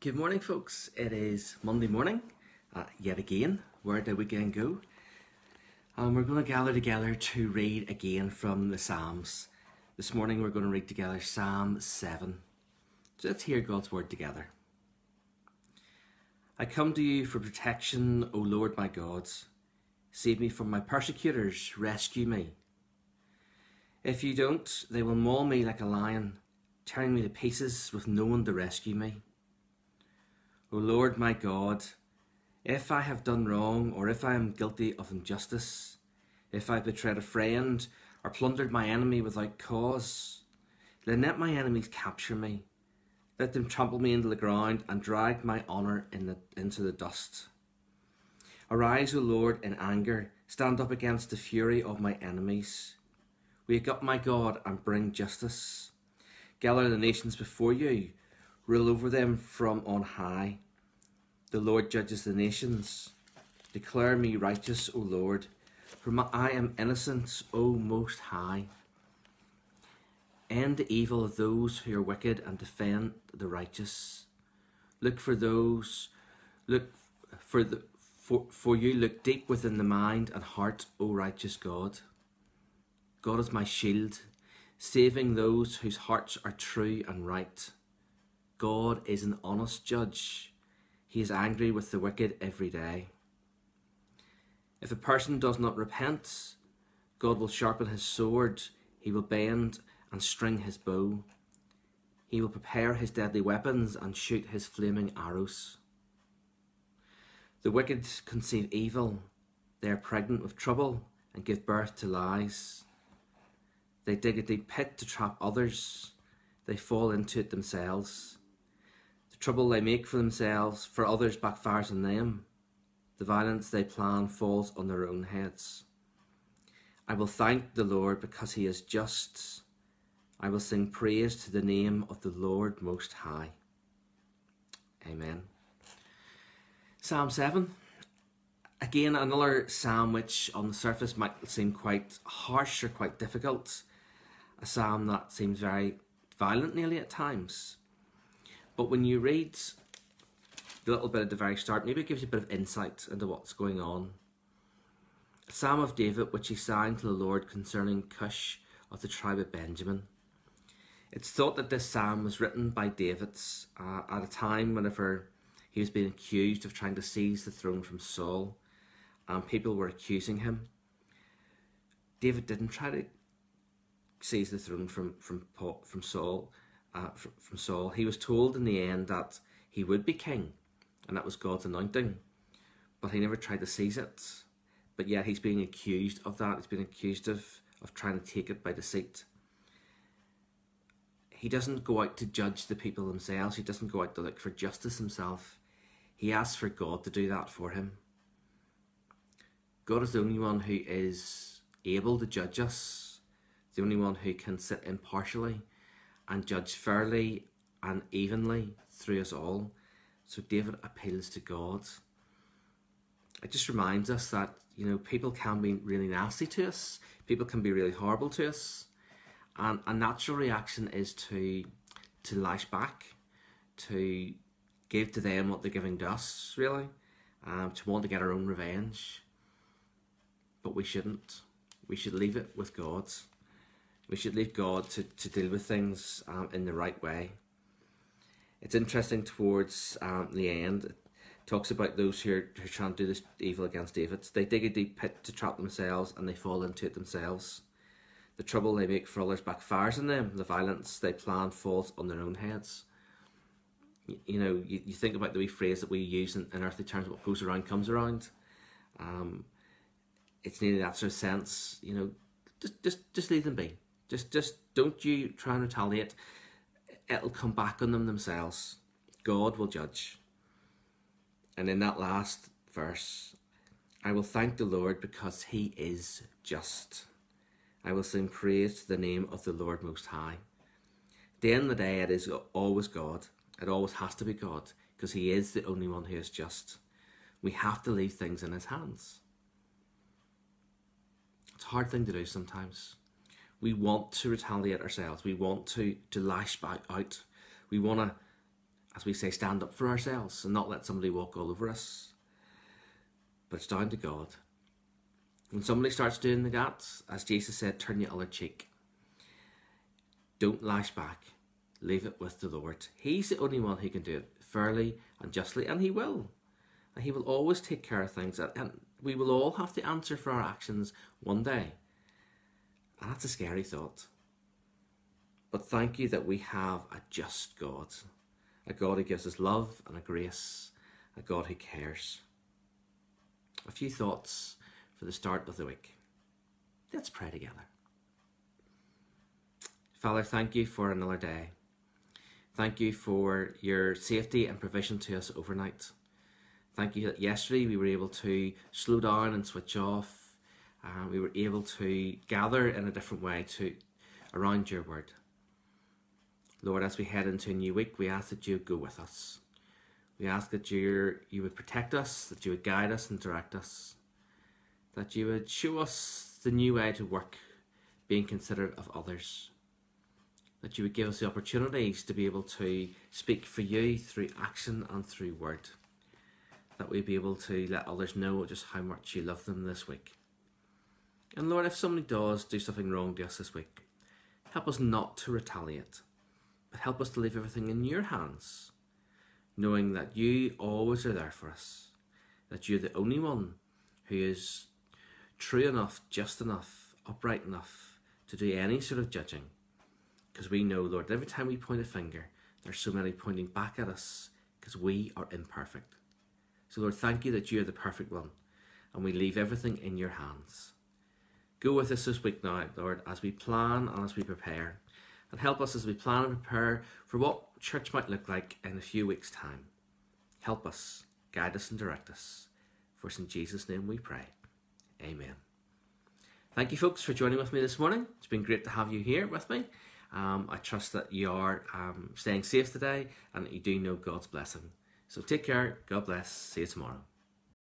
Good morning, folks. It is Monday morning, uh, yet again. Where did we again go? Um, we're going to gather together to read again from the Psalms. This morning we're going to read together Psalm 7. So let's hear God's word together. I come to you for protection, O Lord my God. Save me from my persecutors, rescue me. If you don't, they will maul me like a lion, tearing me to pieces with no one to rescue me. O Lord my God, if I have done wrong, or if I am guilty of injustice, if I betrayed a friend, or plundered my enemy without cause, then let my enemies capture me. Let them trample me into the ground and drag my honour in the, into the dust. Arise, O Lord, in anger, stand up against the fury of my enemies. Wake up, my God, and bring justice. Gather the nations before you rule over them from on high. The Lord judges the nations. Declare me righteous, O Lord, for my, I am innocent, O Most High. End the evil of those who are wicked and defend the righteous. Look for those, look for the for, for you look deep within the mind and heart, O righteous God. God is my shield, saving those whose hearts are true and right. God is an honest judge. He is angry with the wicked every day. If a person does not repent, God will sharpen his sword, he will bend and string his bow. He will prepare his deadly weapons and shoot his flaming arrows. The wicked conceive evil, they are pregnant with trouble and give birth to lies. They dig a deep pit to trap others, they fall into it themselves trouble they make for themselves, for others backfires on them. The violence they plan falls on their own heads. I will thank the Lord because he is just. I will sing praise to the name of the Lord Most High. Amen. Psalm 7. Again, another psalm which on the surface might seem quite harsh or quite difficult. A psalm that seems very violent nearly at times. But when you read the little bit at the very start, maybe it gives you a bit of insight into what's going on. A Psalm of David, which he sang to the Lord concerning Cush of the tribe of Benjamin. It's thought that this psalm was written by David uh, at a time whenever he was being accused of trying to seize the throne from Saul, and people were accusing him. David didn't try to seize the throne from from from Saul uh, from, Saul, he was told in the end that he would be king, and that was God's anointing. But he never tried to seize it. But yet he's being accused of that. He's been accused of, of trying to take it by deceit. He doesn't go out to judge the people themselves. He doesn't go out to look for justice himself. He asks for God to do that for him. God is the only one who is able to judge us, the only one who can sit impartially and judge fairly and evenly through us all. So David appeals to God. It just reminds us that, you know, people can be really nasty to us, people can be really horrible to us. And a natural reaction is to to lash back, to give to them what they're giving to us, really, um, to want to get our own revenge. But we shouldn't. We should leave it with God we should leave God to, to deal with things um, in the right way. It's interesting towards um, the end, it talks about those who are, who are trying to do this evil against David. They dig a deep pit to trap themselves and they fall into it themselves. The trouble they make for others backfires on them. The violence they plan falls on their own heads. You, you know, you, you think about the wee phrase that we use in, in earthly terms, what goes around comes around. Um, it's nearly that sort of sense, you know, just, just, just leave them be just, just don't you try and retaliate. It'll come back on them themselves. God will judge. And in that last verse, I will thank the Lord because he is just. I will sing praise to the name of the Lord Most High. At the end of the day, it is always God. It always has to be God because he is the only one who is just. We have to leave things in his hands. It's a hard thing to do sometimes we want to retaliate ourselves. We want to, to lash back out. We want to as we say, stand up for ourselves and not let somebody walk all over us. But it's down to God. When somebody starts doing the gaps, as Jesus said, turn your other cheek. Don't lash back. Leave it with the Lord. He's the only one who can do it fairly and justly, and He will. And He will always take care of things. And we will all have to answer for our actions one day. And that's a scary thought. But thank you that we have a just God, a God who gives us love and a grace, a God who cares. A few thoughts for the start of the week. Let's pray together. Father, thank you for another day. Thank you for your safety and provision to us overnight. Thank you that yesterday we were able to slow down and switch off. Uh, we were able to gather in a different way to around your word. Lord, as we head into a new week, we ask that you go with us. We ask that you you would protect us, that you would guide us and direct us, that you would show us the new way to work, being considerate of others, that you would give us the opportunities to be able to speak for you through action and through word, that we'd be able to let others know just how much you love them this week. And Lord, if somebody does do something wrong to us this week, help us not to retaliate, but help us to leave everything in your hands, knowing that you always are there for us, that you're the only one who is true enough, just enough, upright enough to do any sort of judging because we know, Lord, every time we point a finger, there's so many pointing back at us because we are imperfect. So, Lord, thank you that you are the perfect one, and we leave everything in your hands. Go with us this week now, Lord, as we plan and as we prepare, and help us as we plan and prepare for what church might look like in a few weeks' time. Help us, guide us, and direct us. For in Jesus' name we pray. Amen. Thank you, folks, for joining with me this morning. It's been great to have you here with me. Um, I trust that you are um, staying safe today and that you do know God's blessing. So take care. God bless. See you tomorrow.